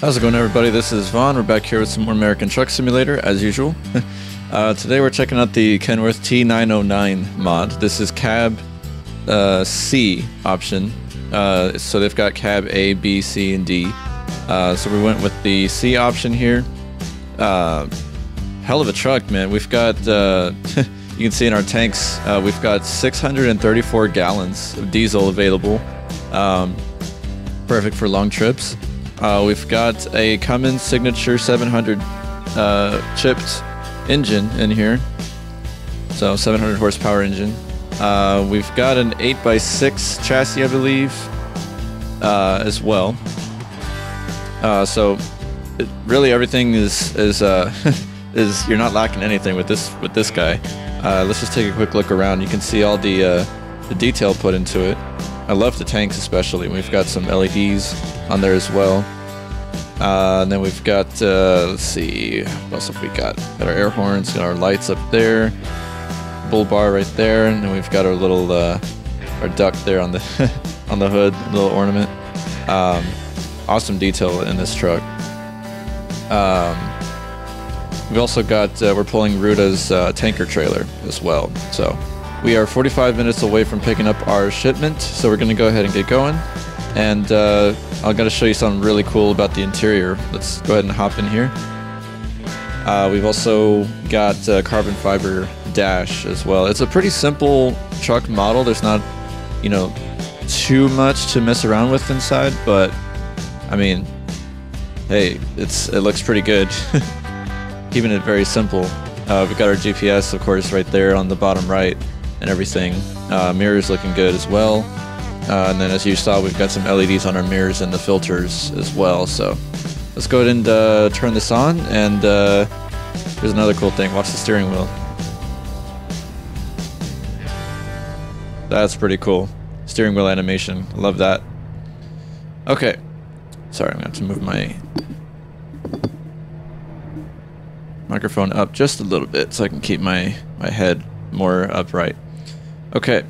How's it going, everybody? This is Vaughn. We're back here with some more American Truck Simulator, as usual. uh, today we're checking out the Kenworth T909 mod. This is cab uh, C option. Uh, so they've got cab A, B, C, and D. Uh, so we went with the C option here. Uh, hell of a truck, man. We've got, uh, you can see in our tanks, we've got 634 gallons of diesel available. Um, perfect for long trips. Uh, we've got a Cummins Signature 700 uh, chipped engine in here. So 700 horsepower engine. Uh, we've got an 8x6 chassis, I believe, uh, as well. Uh, so it, really everything is is uh, is you're not lacking anything with this with this guy. let's just take a quick look around. You can see all the the detail put into it. I love the tanks especially. We've got some LEDs on there as well. Uh, and then we've got, uh, let's see, what else have we got? Got our air horns, got our lights up there, bull bar right there, and then we've got our little, uh, our duck there on the on the hood, little ornament. Um, awesome detail in this truck. Um, we've also got, uh, we're pulling Ruda's uh, tanker trailer as well. So we are 45 minutes away from picking up our shipment, so we're going to go ahead and get going. And uh, I'm going to show you something really cool about the interior. Let's go ahead and hop in here. Uh, we've also got uh, carbon fiber dash as well. It's a pretty simple truck model. There's not, you know, too much to mess around with inside, but I mean, hey, it's it looks pretty good. Keeping it very simple. Uh, we've got our GPS, of course, right there on the bottom right and everything. Uh, mirrors looking good as well. Uh, and then as you saw, we've got some LEDs on our mirrors and the filters as well. So let's go ahead and uh, turn this on. And uh, here's another cool thing. Watch the steering wheel. That's pretty cool. Steering wheel animation. Love that. Okay. Sorry, I'm going to have to move my microphone up just a little bit so I can keep my, my head more upright. Okay.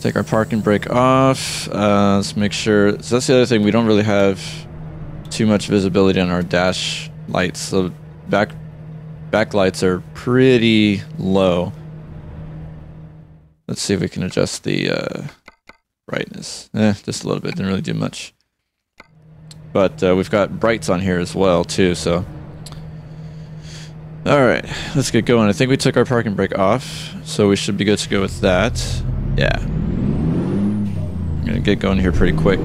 Take our parking brake off. Uh, let's make sure. So that's the other thing. We don't really have too much visibility on our dash lights. So back lights are pretty low. Let's see if we can adjust the uh, brightness. Eh, just a little bit. Didn't really do much. But uh, we've got brights on here as well too. So. Alright, let's get going. I think we took our parking brake off, so we should be good to go with that. Yeah. Gonna get going here pretty quick.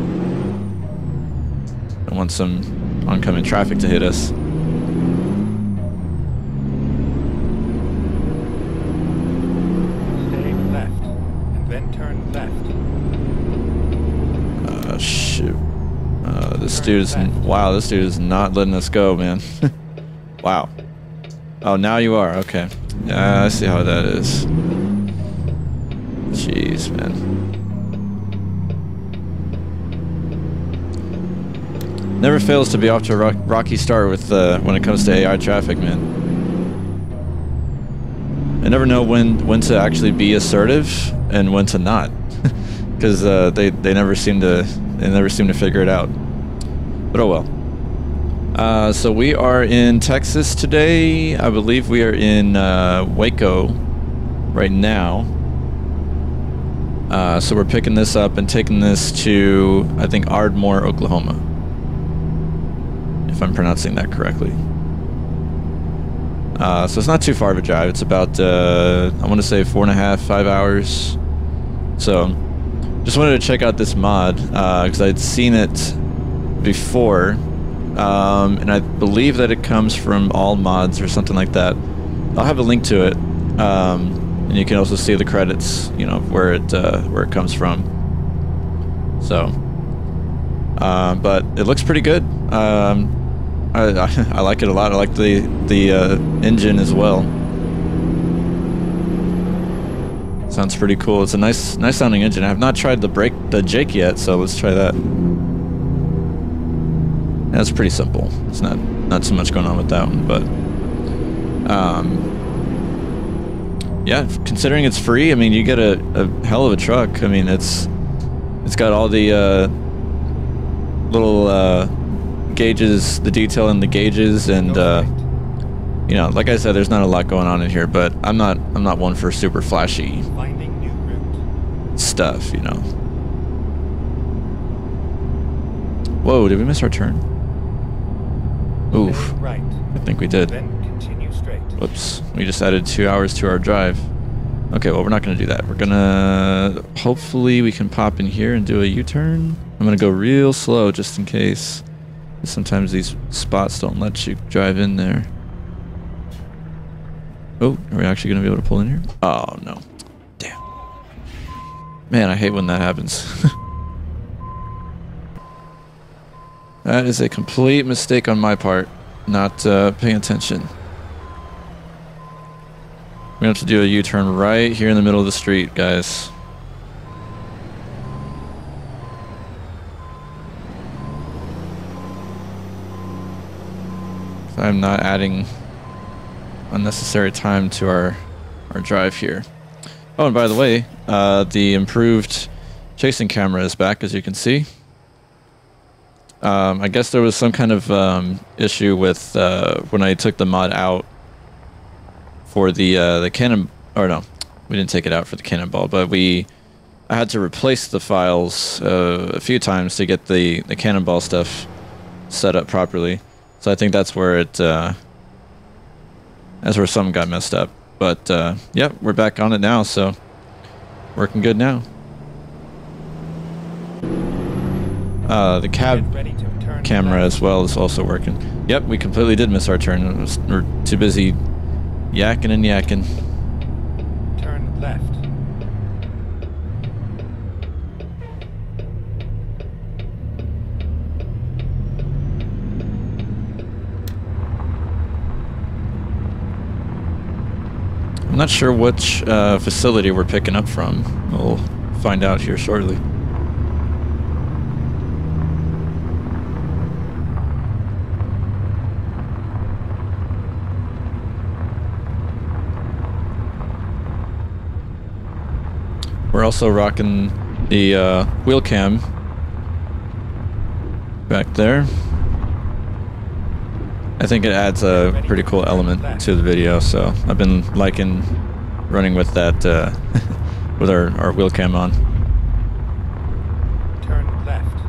I want some oncoming traffic to hit us. Stay left, and then turn left. Uh, shoot. Uh, this dude's... Wow, this dude is not letting us go, man. wow. Oh, now you are. Okay. Yeah, I see how that is. Jeez, man. Never fails to be off to a rock rocky start with uh, when it comes to AI traffic, man. I never know when when to actually be assertive and when to not, because uh, they they never seem to they never seem to figure it out. But oh well. Uh, so we are in Texas today. I believe we are in uh, Waco right now. Uh, so we're picking this up and taking this to, I think, Ardmore, Oklahoma. If I'm pronouncing that correctly. Uh, so it's not too far of a drive. It's about, uh, I want to say four and a half, five hours. So just wanted to check out this mod because I'd seen it before um, and I believe that it comes from all mods or something like that. I'll have a link to it, um, and you can also see the credits, you know, where it uh, where it comes from. So, uh, but it looks pretty good. Um, I, I, I, like it a lot. I like the the uh, engine as well. Sounds pretty cool. It's a nice nice sounding engine. I have not tried the brake the Jake yet, so let's try that. That's pretty simple. It's not not so much going on with that one, but um, yeah, considering it's free, I mean, you get a, a hell of a truck. I mean, it's it's got all the uh, little uh, gauges, the detail in the gauges, and uh, you know, like I said, there's not a lot going on in here. But I'm not I'm not one for super flashy Finding new route. stuff, you know. Whoa, did we miss our turn? Oof, right. I think we did. Whoops, we just added two hours to our drive. Okay, well, we're not going to do that. We're going to... Hopefully we can pop in here and do a U-turn. I'm going to go real slow just in case. Sometimes these spots don't let you drive in there. Oh, are we actually going to be able to pull in here? Oh, no. Damn. Man, I hate when that happens. that is a complete mistake on my part. Not uh, paying attention. We're going to have to do a U-turn right here in the middle of the street, guys. I'm not adding unnecessary time to our our drive here. Oh, and by the way, uh, the improved chasing camera is back, as you can see. Um, I guess there was some kind of um, issue with uh, when I took the mod out for the uh, the cannon or no we didn't take it out for the cannonball but we I had to replace the files uh, a few times to get the the cannonball stuff set up properly so I think that's where it uh, that's where something got messed up but uh, yep we're back on it now so working good now uh, the cab Get ready to turn camera as well is also working. Yep, we completely did miss our turn. It We're too busy yakking and yakking. Turn left. I'm not sure which uh, facility we're picking up from. We'll find out here shortly. We're also rocking the uh, wheel cam back there. I think it adds a pretty cool element to the video, so I've been liking running with that uh, with our, our wheel cam on. Turn left.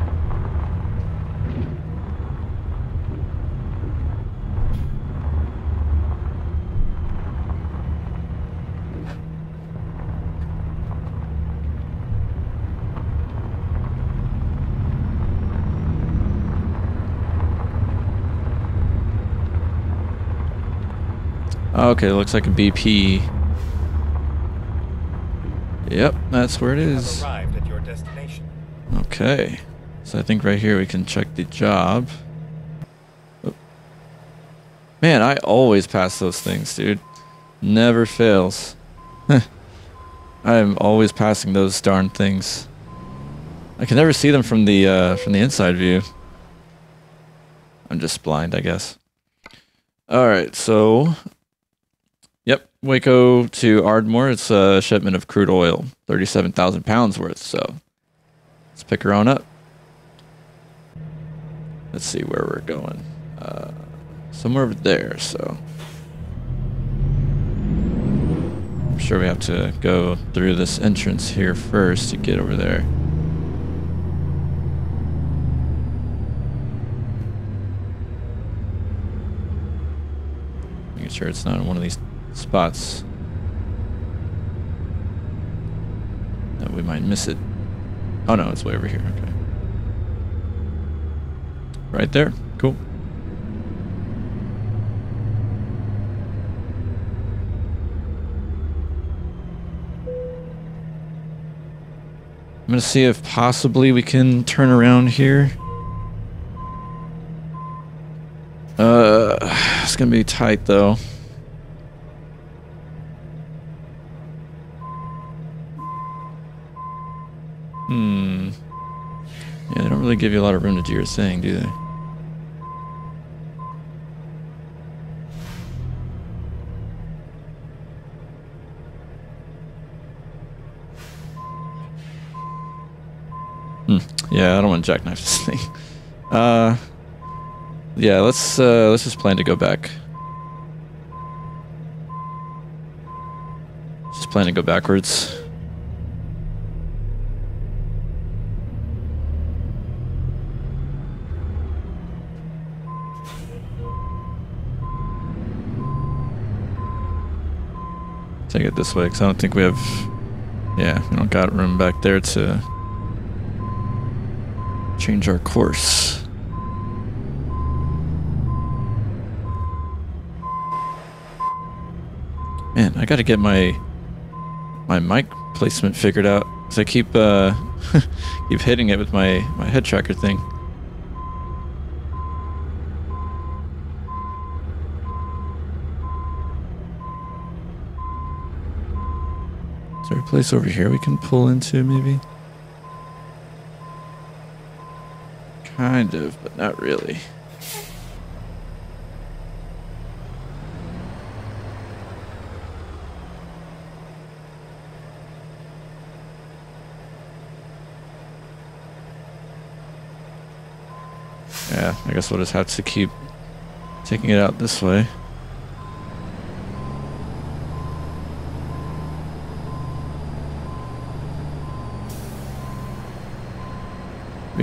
Okay, it looks like a BP. Yep, that's where it is. have arrived at your. Okay, so I think right here we can check the job. Oh. Man, I always pass those things, dude. Never fails. I am always passing those darn things. I can never see them from the uh, from the inside view. I'm just blind, I guess. All right, so Waco to Ardmore. It's a shipment of crude oil, thirty-seven thousand pounds worth. So let's pick her on up. Let's see where we're going. Uh, somewhere over there. So I'm sure we have to go through this entrance here first to get over there. Making sure it's not one of these spots that we might miss it. Oh no, it's way over here. Okay. Right there. Cool. I'm gonna see if possibly we can turn around here. Uh, it's gonna be tight though. Hmm. Yeah, they don't really give you a lot of room to do your thing, do they? Hmm. Yeah, I don't want to jackknife this thing. Uh, yeah. Let's uh, let's just plan to go back. Just plan to go backwards. Take it this way, because I don't think we have. Yeah, we don't got room back there to change our course. Man, I gotta get my my mic placement figured out. Cause I keep uh keep hitting it with my my head tracker thing. Is there a place over here we can pull into, maybe? Kind of, but not really. Yeah, I guess we'll just have to keep taking it out this way.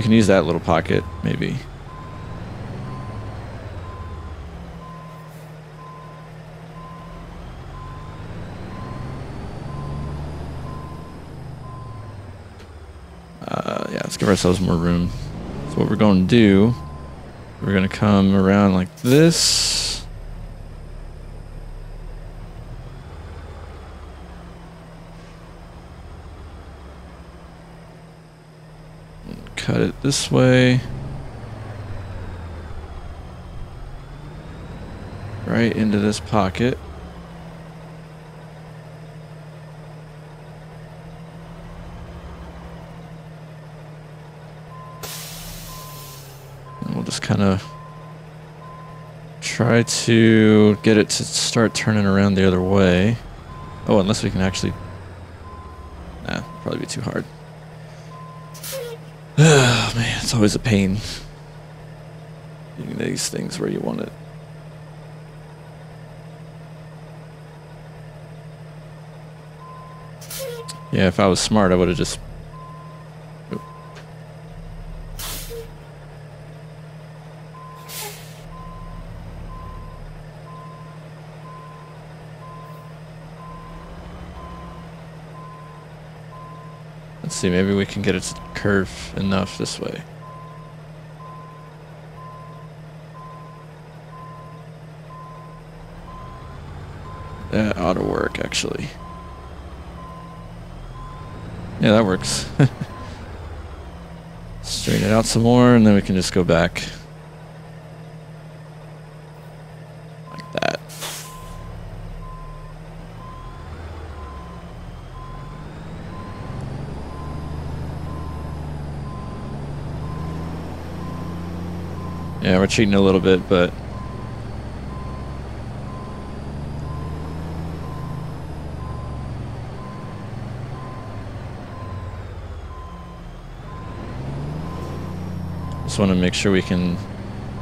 Can use that little pocket, maybe. Uh, yeah, let's give ourselves more room. So what we're going to do, we're going to come around like this. Cut it this way. Right into this pocket. And we'll just kind of try to get it to start turning around the other way. Oh, unless we can actually... Nah, probably be too hard. Oh, man, it's always a pain. Getting these things where you want it. Yeah, if I was smart, I would have just... see, maybe we can get it to curve enough this way. That ought to work, actually. Yeah, that works. Straighten it out some more, and then we can just go back. Like that. Yeah, we're cheating a little bit, but just want to make sure we can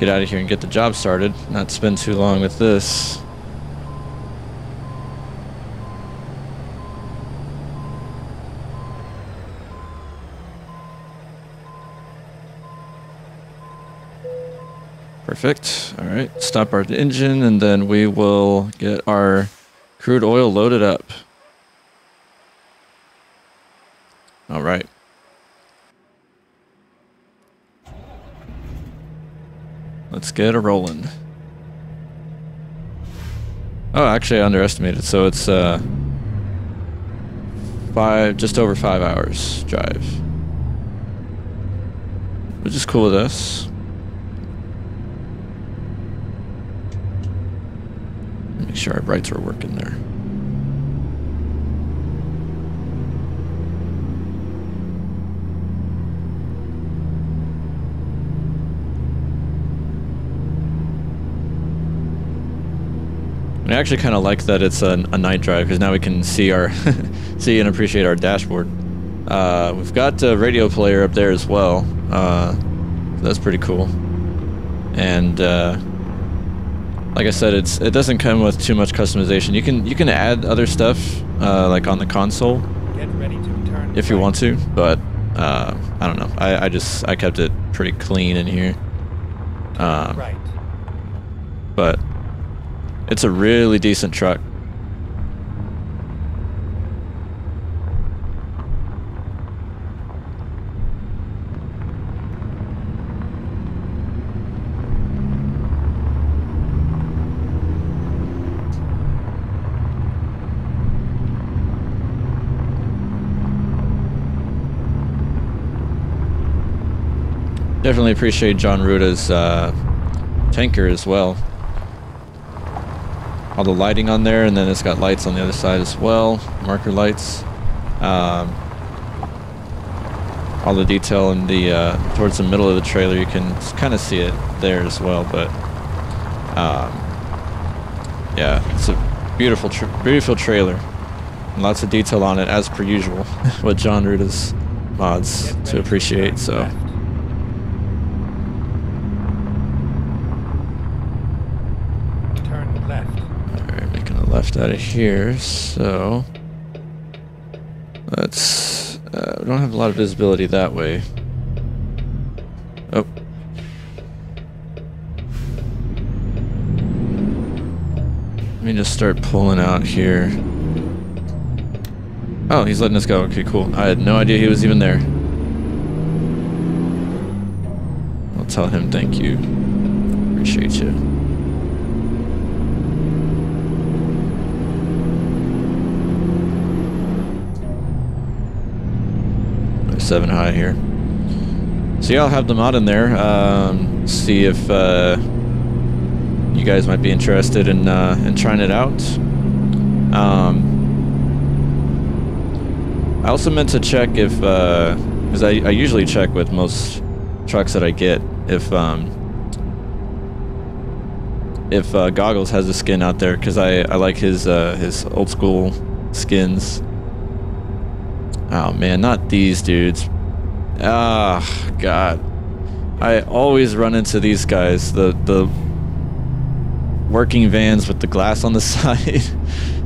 get out of here and get the job started, not spend too long with this. Perfect. All right, stop our engine and then we will get our crude oil loaded up. All right. Let's get a rolling. Oh, actually, I underestimated. So it's uh, five, just over five hours drive, which is cool with us. Make sure our brights are working there. I actually kind of like that it's a, a night drive because now we can see our see and appreciate our dashboard. Uh, we've got a radio player up there as well. Uh, that's pretty cool. And uh, like I said, it's it doesn't come with too much customization. You can you can add other stuff uh, like on the console Get ready to turn if you want to, but uh, I don't know. I, I just I kept it pretty clean in here. Um, Right. but it's a really decent truck. Definitely appreciate Jon Ruda's uh, tanker as well. All the lighting on there, and then it's got lights on the other side as well, marker lights. Um, all the detail in the uh, towards the middle of the trailer, you can kind of see it there as well. But um, yeah, it's a beautiful, tr beautiful trailer. And lots of detail on it, as per usual, with Jon Ruda's mods to appreciate. So. left. Turn left. Alright, making a left out of here, so let's uh, we don't have a lot of visibility that way. Oh. Let me just start pulling out here. Oh, he's letting us go. Okay, cool. I had no idea he was even there. I'll tell him thank you. Appreciate you. Seven high here. So yeah, I'll have them out in there. Um, see if uh, you guys might be interested in uh, in trying it out. Um, I also meant to check if, because I, I usually check with most trucks that I get if um, if uh, Goggles has a skin out there because I, I like his uh, his old school skins. Oh man, not these dudes. Ah, God. I always run into these guys. The the working vans with the glass on the side.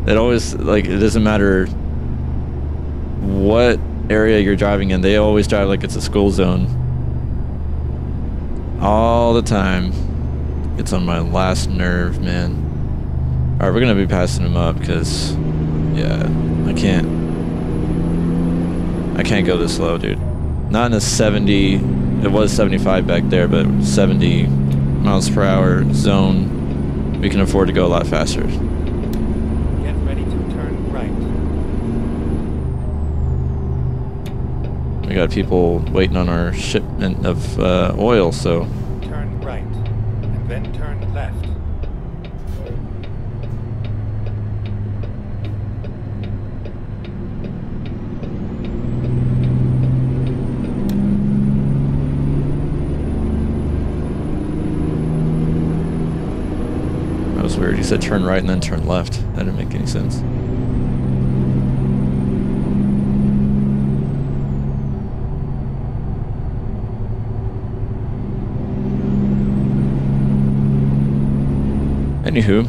it always like it doesn't matter what area you're driving in. They always drive like it's a school zone. All the time. It's on my last nerve, man. Alright, we're gonna be passing him up because yeah, I can't I can't go this slow, dude. Not in a 70, it was 75 back there, but 70 miles per hour zone, we can afford to go a lot faster. Get ready to turn right. We got people waiting on our shipment of uh, oil, so Turn right. And then turn left. that was weird. He said turn right and then turn left. That didn't make any sense. Anywho,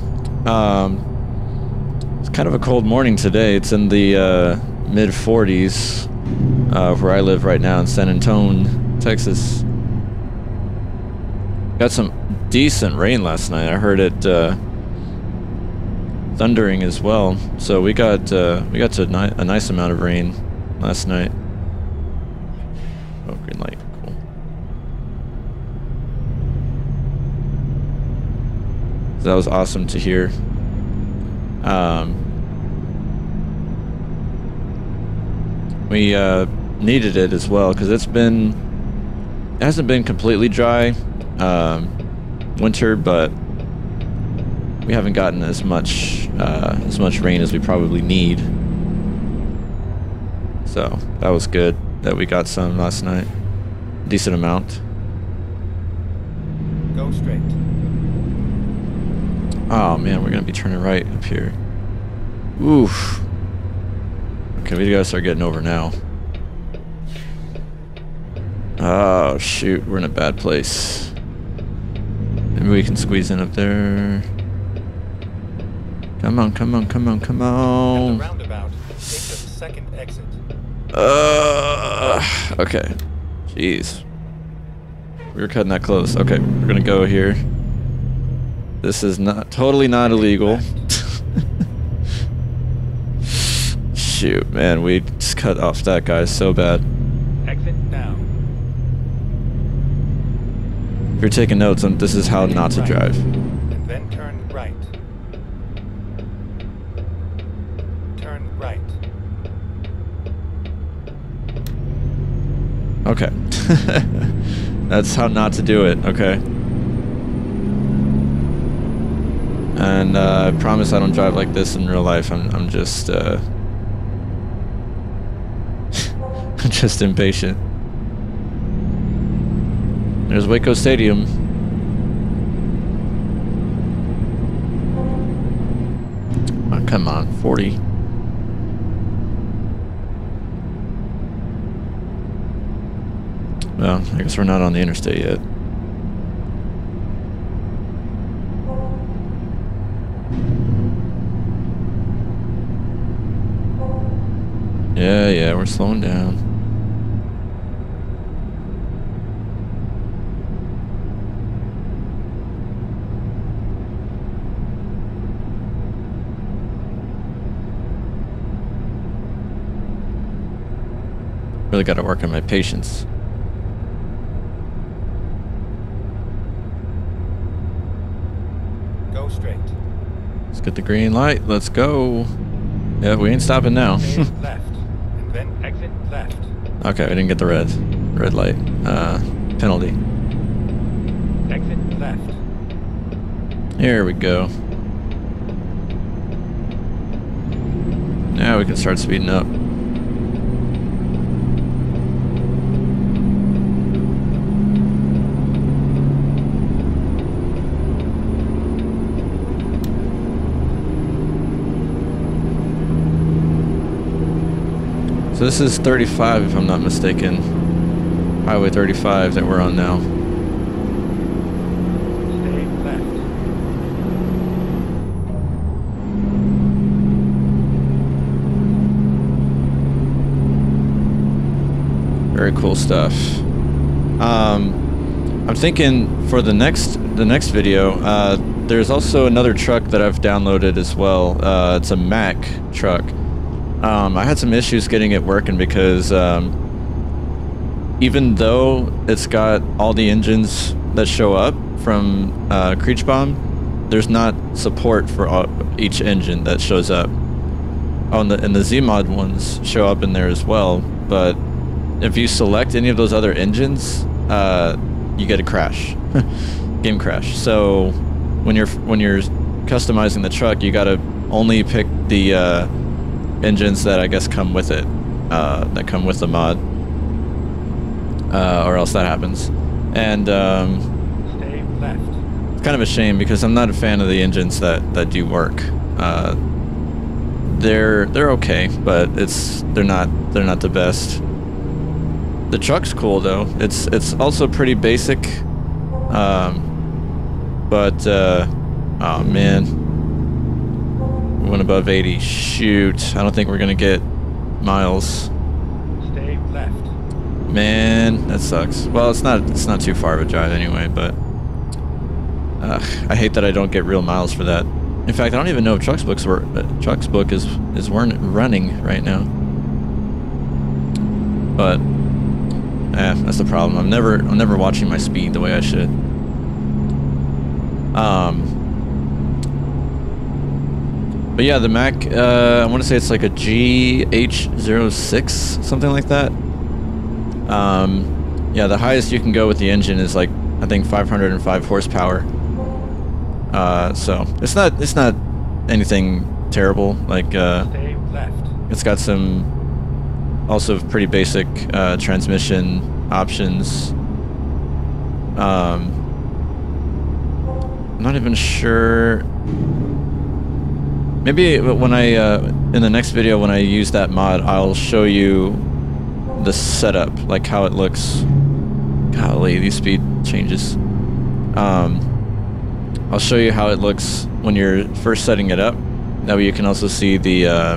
um, it's kind of a cold morning today. It's in the uh, mid 40s uh, where I live right now in San Antonio, Texas. Got some decent rain last night. I heard it uh, thundering as well. So we got uh, we got to ni- a nice amount of rain last night. Oh, green light. Cool. That was awesome to hear. Um, we uh, needed it as well because it's been it hasn't been completely dry um, winter, but we haven't gotten as much uh, as much rain as we probably need. So that was good that we got some last night, decent amount. Go straight. Oh man, we're gonna be turning right up here. Oof. Okay, we gotta start getting over now. Oh, shoot. We're in a bad place. Maybe we can squeeze in up there. Come on, come on, come on, come on. roundabout, take the second exit. Uh, okay. Jeez. We were cutting that close. Okay, we're gonna go here. This is not totally not illegal. Shoot, man, we just cut off that guy so bad. Exit now. If you're taking notes, um, this is how not to drive. And then. Turn right. Okay. That's how not to do it, okay? And uh, I promise I don't drive like this in real life. I'm, I'm just, uh, I'm just impatient. There's Waco Stadium. Oh, come on, 40. Well, I guess we're not on the interstate yet. Yeah, yeah, we're slowing down. Really got to work on my patience. Go straight. Let's get the green light. Let's go. Yeah, we ain't stopping now. Left. And then exit left. okay, we didn't get the red red light. Uh, penalty. Exit left. Here we go. Now we can start speeding up. So this is 35 if I'm not mistaken. Highway 35 that we're on now. Very cool stuff. Um, I'm thinking for the next the next video, uh, there's also another truck that I've downloaded as well. Uh, it's a Mack truck. Um, I had some issues getting it working because um, even though it's got all the engines that show up from uh, Kriechbaum, there's not support for all, each engine that shows up. And the, and the Zmod ones show up in there as well, but if you select any of those other engines, uh, you get a crash, game crash. So when you're when you're customizing the truck, you gotta only pick the uh, engines that I guess come with it, uh, that come with the mod, uh, or else that happens. And um, Stay left. it's kind of a shame because I'm not a fan of the engines that that do work. Uh, they're they're okay, but it's they're not they're not the best. The truck's cool though. It's it's also pretty basic. Um, but uh, oh man, we went above 80. Shoot, I don't think we're gonna get miles. Stay left. Man, that sucks. Well, it's not it's not too far of a drive anyway, but uh, I hate that I don't get real miles for that. In fact, I don't even know if Chuck's, Book's were uh, TrucksBook is is run, running right now. But yeah, that's the problem. I'm never I'm never watching my speed the way I should. Um. But yeah, the Mack, uh, I want to say it's like a GH06, something like that. Um, yeah, the highest you can go with the engine is like I think 505 horsepower. Uh, so it's not it's not anything terrible. Like uh, left. it's got some also pretty basic uh, transmission options. Um, I'm not even sure. Maybe when I uh, in the next video when I use that mod, I'll show you the setup, like how it looks golly, these speed changes. Um, I'll show you how it looks when you're first setting it up. That way you can also see the uh,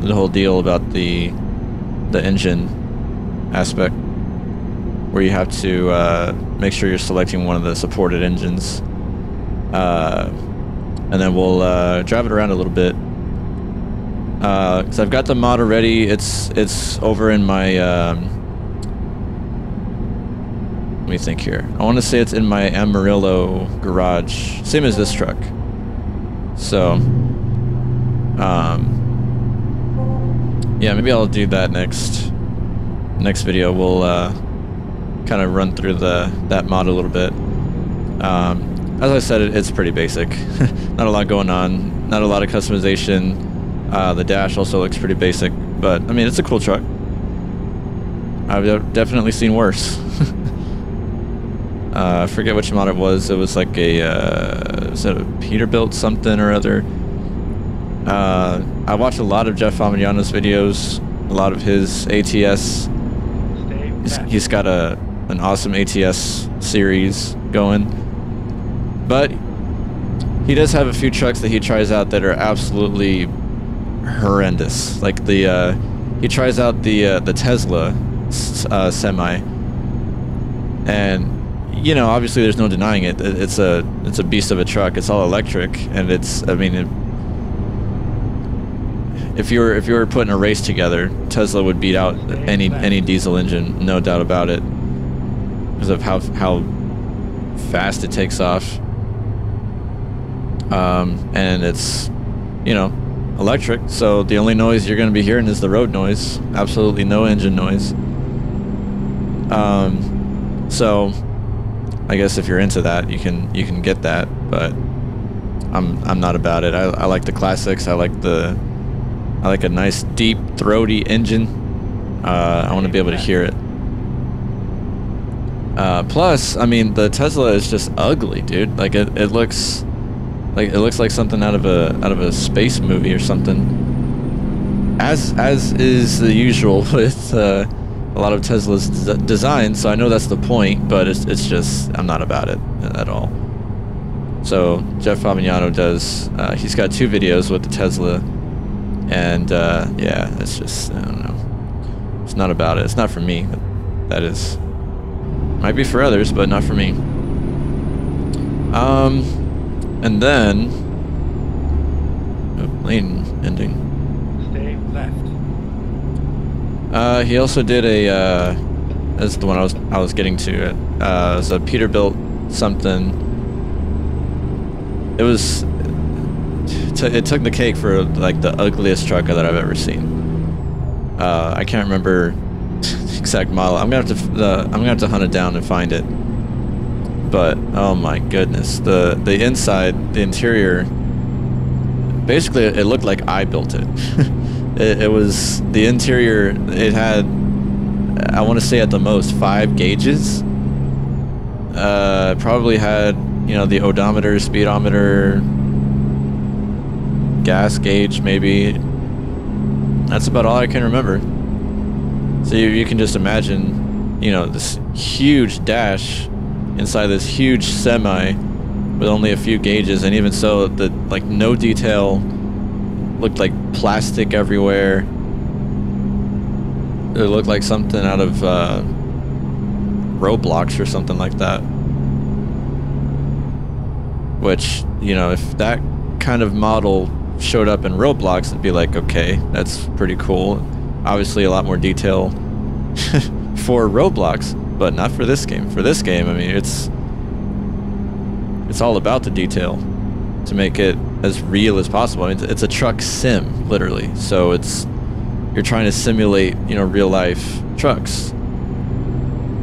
the whole deal about the the engine aspect, where you have to uh, make sure you're selecting one of the supported engines. Uh, and then we'll uh, drive it around a little bit. Because I've got the mod already. It's it's over in my. Um, let me think here. I want to say it's in my Amarillo garage, same as this truck. So, um, yeah, maybe I'll do that next next video. We'll uh, kind of run through the that mod a little bit. Um, as I said, it, it's pretty basic. not a lot going on. Not a lot of customization. Uh, the dash also looks pretty basic, but I mean, it's a cool truck. I've definitely seen worse. uh, I forget which mod it was. It was like a, uh, was it a Peterbilt something or other? Uh, I watched a lot of Jeff Favignano's videos, a lot of his ATS. He's, he's got a an awesome ATS series going. But he does have a few trucks that he tries out that are absolutely horrendous. Like the uh, he tries out the uh, the Tesla uh, semi, and you know obviously there's no denying it. It's a it's a beast of a truck. It's all electric, and it's I mean. It, if you were if you were putting a race together, Tesla would beat out any any diesel engine, no doubt about it, because of how how fast it takes off. Um, and it's, you know, electric, so the only noise you're going to be hearing is the road noise. Absolutely no engine noise. Um, so, I guess if you're into that, you can you can get that, but I'm I'm not about it. I, I like the classics. I like the I like a nice deep throaty engine. Uh, I want to be able to hear it. Uh, plus, I mean, the Tesla is just ugly, dude. Like it, it looks like it looks like something out of a out of a space movie or something. As as is the usual with uh, a lot of Tesla's design, so I know that's the point, but it's it's just I'm not about it at all. So Jeff Favignano does. Uh, he's got two videos with the Tesla, and uh, yeah, it's just I don't know. It's not about it. It's not for me. That is. Might be for others, but not for me. Um, and then, oh, lane ending. Stay left. Uh, he also did a. Uh, that's the one I was I was getting to. Uh, it was a Peterbilt something. It was. It took the cake for like the ugliest truck that I've ever seen. Uh, I can't remember the exact model. I'm gonna have to. Uh, I'm gonna have to hunt it down and find it but oh my goodness, the the inside, the interior. Basically, it looked like I built it. it, it was the interior. It had, I want to say at the most five gauges. Uh, probably had you know the odometer, speedometer, gas gauge, maybe. That's about all I can remember. So you, you can just imagine, you know, this huge dash inside this huge semi with only a few gauges, and even so, the like no detail looked like plastic everywhere. It looked like something out of uh, Roblox or something like that. Which, you know, if that kind of model showed up in Roblox, it'd be like, okay, that's pretty cool. Obviously, a lot more detail for Roblox but not for this game. For this game, I mean, it's it's all about the detail to make it as real as possible. I mean, it's a truck sim, literally. So it's you're trying to simulate, you know, real life trucks.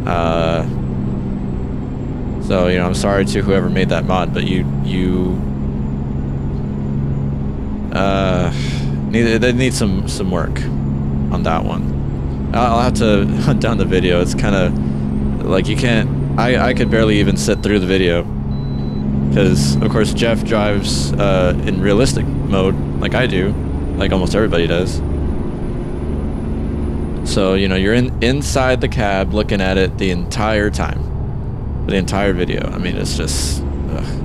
Uh, so you know, I'm sorry to whoever made that mod, but you you uh, need they need some some work on that one. I'll have to hunt down the video. It's kind of like you can't. I I could barely even sit through the video because of course Jeff drives uh, in realistic mode like I do, like almost everybody does. So, you know, you're in inside the cab looking at it the entire time. The entire video. I mean, it's just ugh.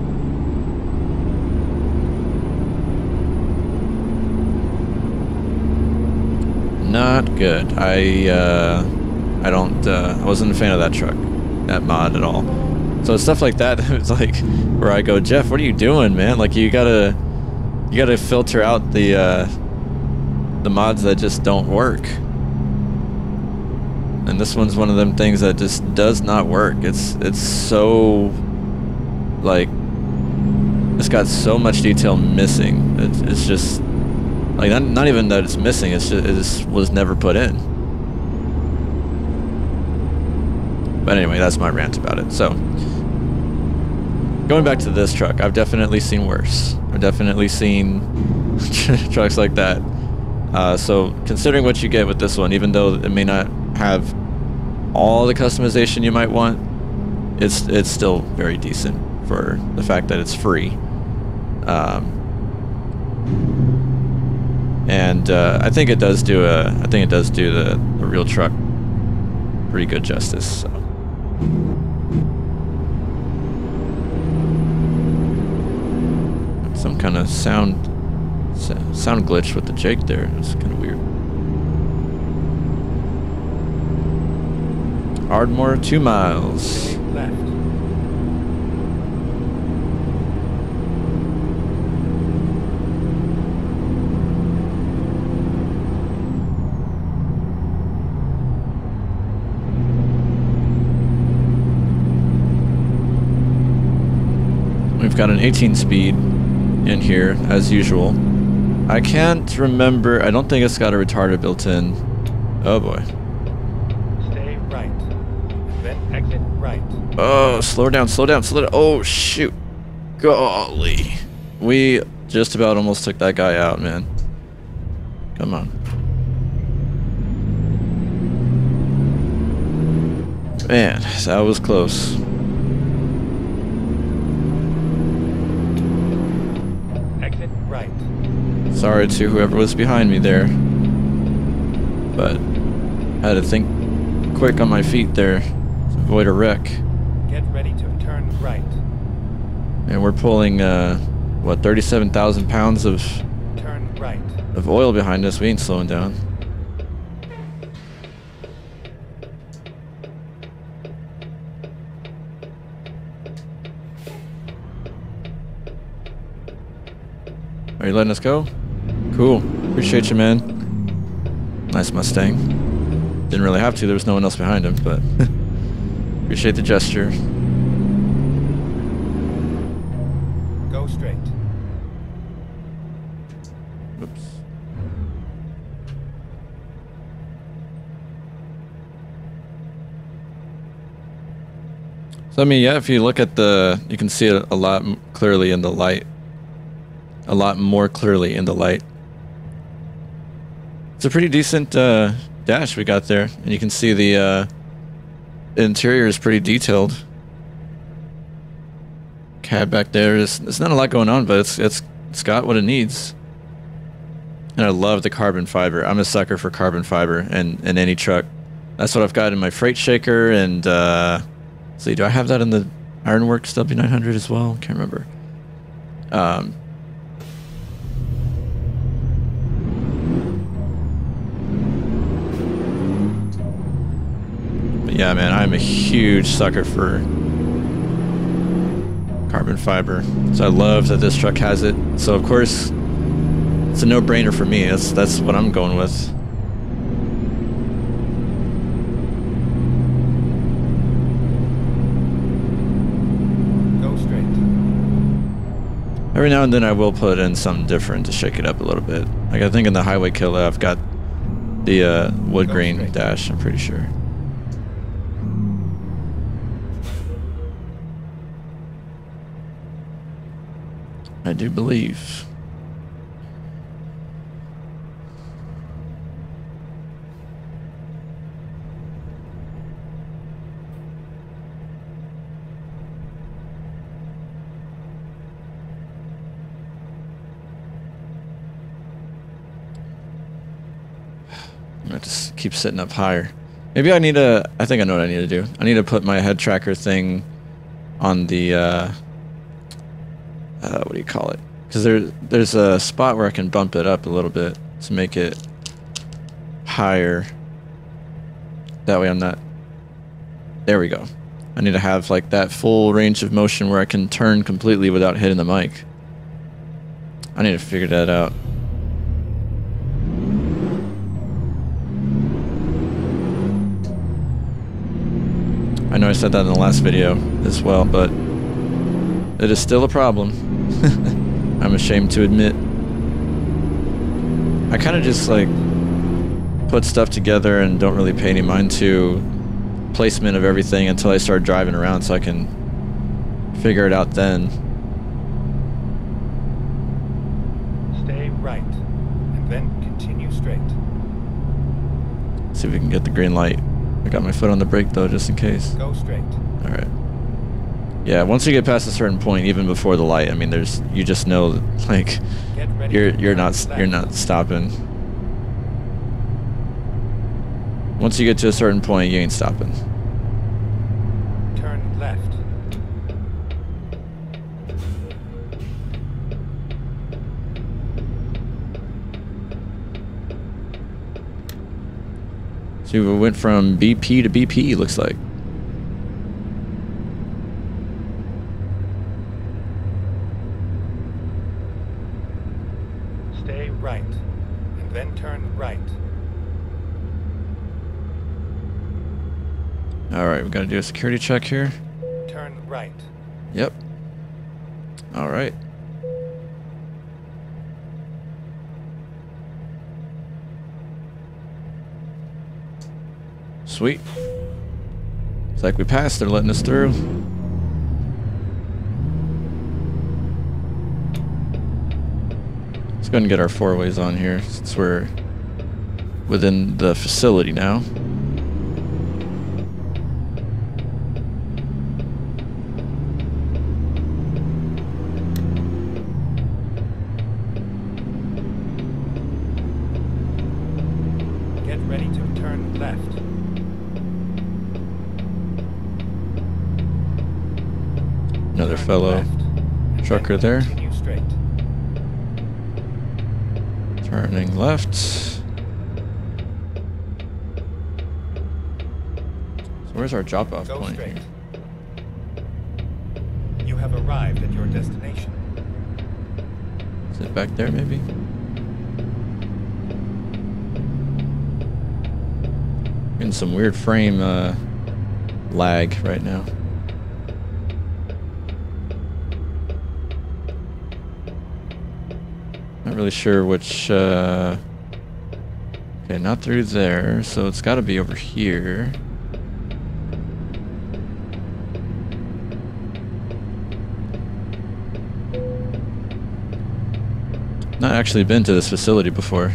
Not good. I uh I don't uh I wasn't a fan of that truck. That mod at all. So stuff like that it's like where I go, "Jeff, what are you doing, man? Like you got to you got to filter out the uh the mods that just don't work." and this one's one of them things that just does not work. It's it's so like it's got so much detail missing. It's, it's just like not, not even that it's missing. It's just it just was never put in. But anyway, that's my rant about it. So going back to this truck, I've definitely seen worse. I've definitely seen trucks like that. Uh, so considering what you get with this one, even though it may not have all the customization you might want, it's it's still very decent for the fact that it's free. Um, and uh, I think it does do a I think it does do the, the real truck pretty good justice. So. Some kind of sound sound glitch with the Jake there. It's kind of weird. Ardmore, two miles. Left. We've got an 18 speed in here, as usual. I can't remember, I don't think it's got a retarder built in. Oh boy. Stay right. Then exit right. Oh, slow down, slow down, slow down. Oh, shoot. Golly. We just about almost took that guy out, man. Come on. Man, that was close. Exit right. Sorry to whoever was behind me there. But had to think quick on my feet there to avoid a wreck. Get ready to turn right. And we're pulling, uh, what, 37,000 pounds of, Turn right. of oil behind us. We ain't slowing down. Are you letting us go? Cool. Appreciate you, man. Nice Mustang. Didn't really have to. There was no one else behind him, but appreciate the gesture. Go straight. Oops. So I mean, yeah, if you look at the, you can see it a lot clearly in the light. A lot more clearly in the light. It's a pretty decent uh, dash we got there, and you can see the uh, interior is pretty detailed. Cab back there is, there's not a lot going on, but it's it's it's got what it needs. And I love the carbon fiber. I'm a sucker for carbon fiber and in any truck. That's what I've got in my freight shaker and uh see, do I have that in the Ironworks W900 as well? Can't remember. Um yeah, man, I'm a huge sucker for carbon fiber. So I love that this truck has it. So of course, it's a no-brainer for me. That's that's what I'm going with. Go straight. Every now and then I will put in something different to shake it up a little bit. Like I think in the Highway Killer I've got the uh, wood Go grain straight. dash. I'm pretty sure. I do believe. to s- keep sitting up higher. Maybe I need to. I think I know what I need to do. I need to put my head tracker thing on the. Uh, uh, what do you call it? Because there, there's a spot where I can bump it up a little bit to make it higher. That way I'm not. There we go. I need to have like that full range of motion where I can turn completely without hitting the mic. I need to figure that out. I know I said that in the last video as well, but it is still a problem. I'm ashamed to admit. I kind of just like put stuff together and don't really pay any mind to placement of everything until I start driving around so I can figure it out then. Stay right. And then continue straight. See if we can get the green light. I got my foot on the brake though, just in case. Go straight. Yeah, once you get past a certain point, even before the light, I mean, there's you just know that, like you're you're not you're not stopping. Once you get to a certain point, you ain't stopping. Turn left. So we went from BP to BP. Looks like. Stay right. And then turn right. All right, we got to do a security check here. Turn right. Yep. All right. Sweet. It's like we passed. They're letting us through. Let's go ahead and get our four ways on here since we're within the facility now. Get ready to turn left. Another Turn fellow left. Trucker there. Turning left. So where's our drop off point straight. here? You have arrived at your destination. Is it back there maybe? In some weird frame uh, lag right now. Really sure which. Uh... Okay, not through there, so it's got to be over here. Not actually been to this facility before.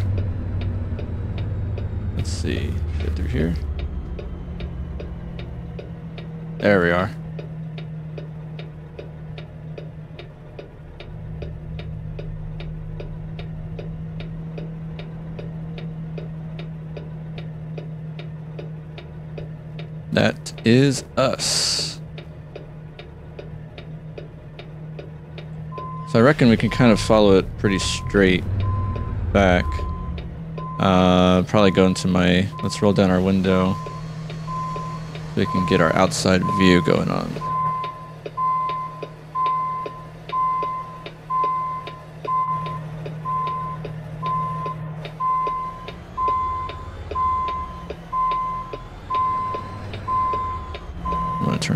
Let's see. Get through here. There we are. That is us. So I reckon we can kind of follow it pretty straight back. Uh, probably go into my. Let's roll down our window. So we can get our outside view going on.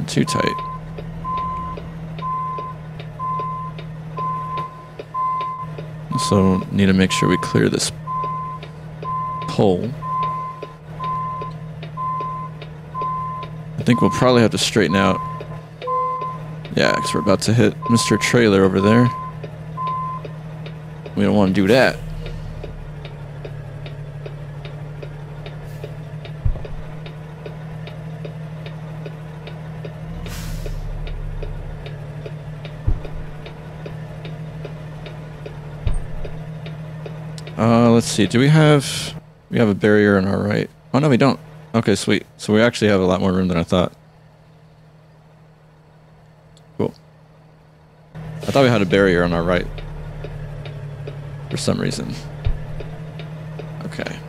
Too tight. Also need to make sure we clear this pole. I think we'll probably have to straighten out. Yeah, because we're about to hit Mr. Trailer over there. We don't want to do that. Uh, let's see. Do we have We have a barrier on our right. Oh, no, we don't. Okay, sweet. So we actually have a lot more room than I thought. Cool. I thought we had a barrier on our right. For some reason. Okay.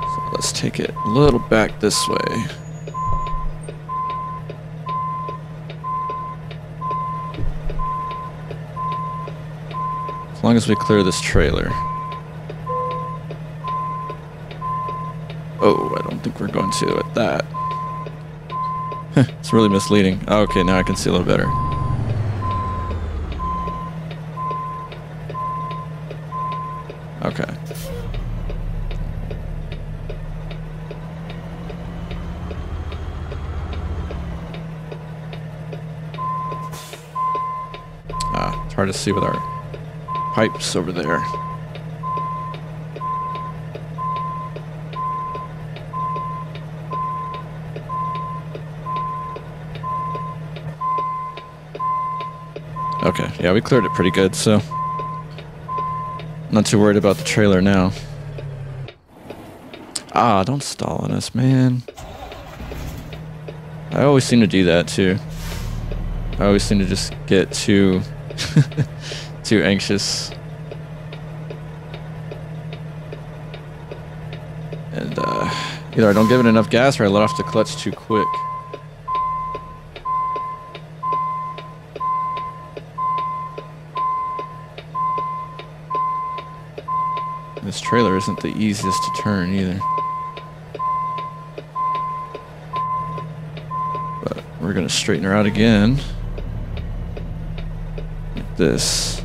So let's take it a little back this way. Long as we clear this trailer. Oh, I don't think we're going to at that. it's really misleading. Okay, now I can see a little better. Okay. Ah, it's hard to see with our pipes over there. Okay, yeah, we cleared it pretty good, so not too worried about the trailer now. Ah, don't stall on us, man. I always seem to do that too. I always seem to just get too too anxious. And uh, either I don't give it enough gas or I let off the clutch too quick. This trailer isn't the easiest to turn either. But we're gonna straighten her out again. Like this.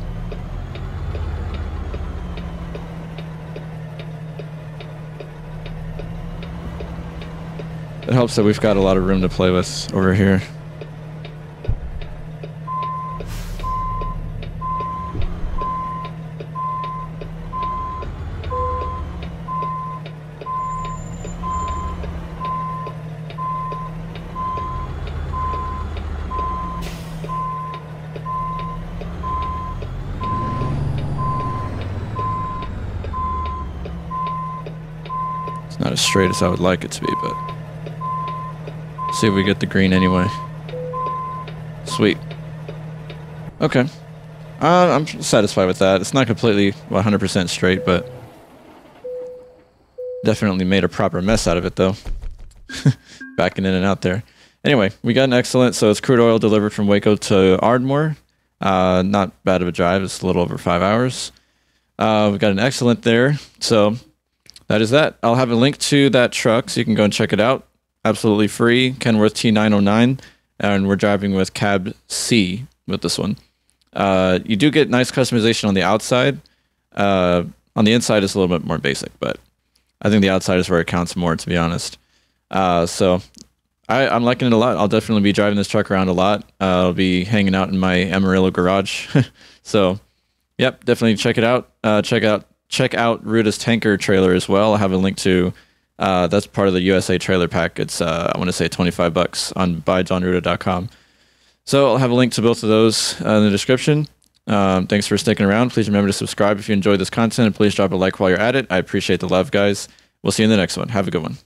It helps that we've got a lot of room to play with over here. It's not as straight as I would like it to be, but see if we get the green anyway. Sweet. Okay. Uh, I'm satisfied with that. It's not completely 100% straight, but definitely made a proper mess out of it, though. Backing in and out there. Anyway, we got an excellent. So it's crude oil delivered from Waco to Ardmore. Uh, not bad of a drive. It's a little over five hours. Uh, we got an excellent there. So that is that. I'll have a link to that truck so you can go and check it out. Absolutely free. Kenworth T909. And we're driving with Cab C with this one. Uh, you do get nice customization on the outside. Uh, on the inside, it's a little bit more basic, but I think the outside is where it counts more, to be honest. Uh, so I, I'm liking it a lot. I'll definitely be driving this truck around a lot. Uh, I'll be hanging out in my Amarillo garage. so, yep, definitely check it out. Uh, check out check out Ruda's tanker trailer as well. I have a link to. Uh, that's part of the USA trailer pack. It's uh, I want to say 25 bucks on byjonruda.com. So I'll have a link to both of those uh, in the description. Um, thanks for sticking around. Please remember to subscribe if you enjoyed this content, and please drop a like while you're at it. I appreciate the love, guys. We'll see you in the next one. Have a good one.